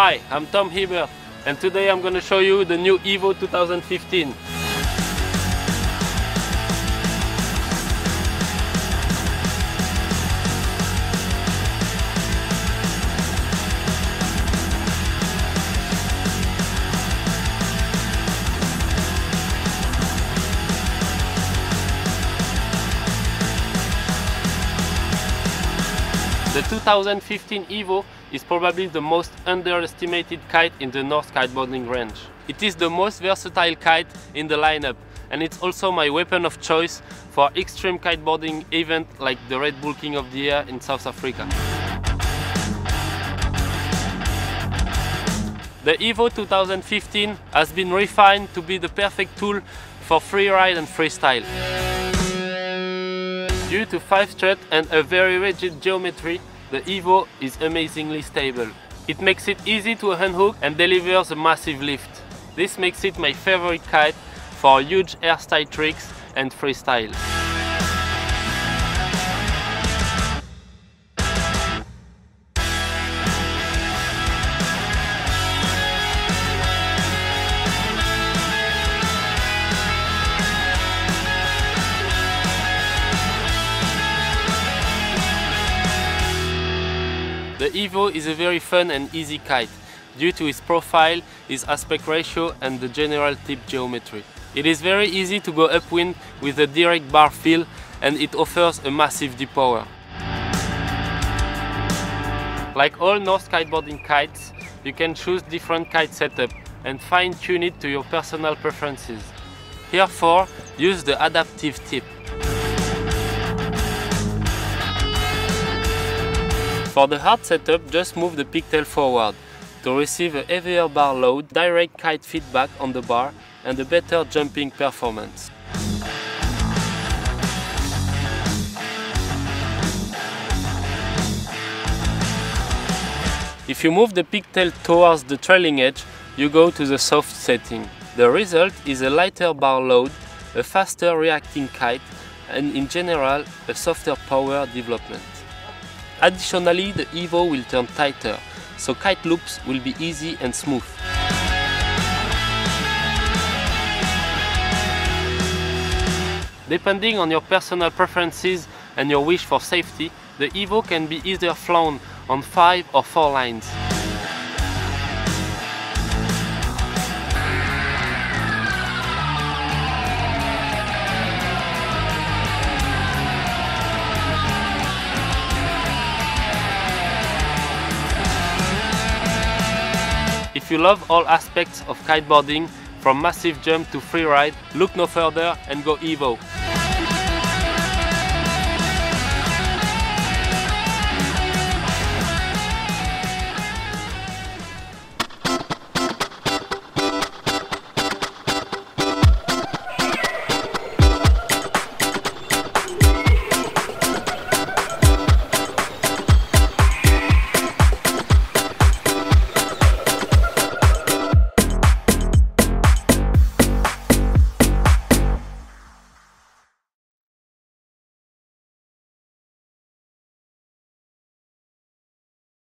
Hi, I'm Tom Hebert and today I'm going to show you the new Evo 2015. The 2015 Evo is probably the most underestimated kite in the North kiteboarding range. It is the most versatile kite in the lineup and it's also my weapon of choice for extreme kiteboarding events like the Red Bull King of the Air in South Africa. The Evo 2015 has been refined to be the perfect tool for freeride and freestyle. Due to 5 strut and a very rigid geometry, the Evo is amazingly stable. It makes it easy to unhook and delivers a massive lift. This makes it my favorite kite for huge airstyle tricks and freestyle. The Evo is a very fun and easy kite due to its profile, its aspect ratio and the general tip geometry. It is very easy to go upwind with a direct bar feel and it offers a massive depower. Like all North kiteboarding kites, you can choose different kite setup and fine-tune it to your personal preferences. Therefore, use the adaptive tip. For the hard setup, just move the pigtail forward to receive a heavier bar load, direct kite feedback on the bar and a better jumping performance. If you move the pigtail towards the trailing edge, you go to the soft setting. The result is a lighter bar load, a faster reacting kite and in general a softer power development. Additionally, the Evo will turn tighter, so kite loops will be easy and smooth. Depending on your personal preferences and your wish for safety, the Evo can be either flown on 5 or 4 lines. If you love all aspects of kiteboarding, from massive jump to freeride, look no further and go Evo.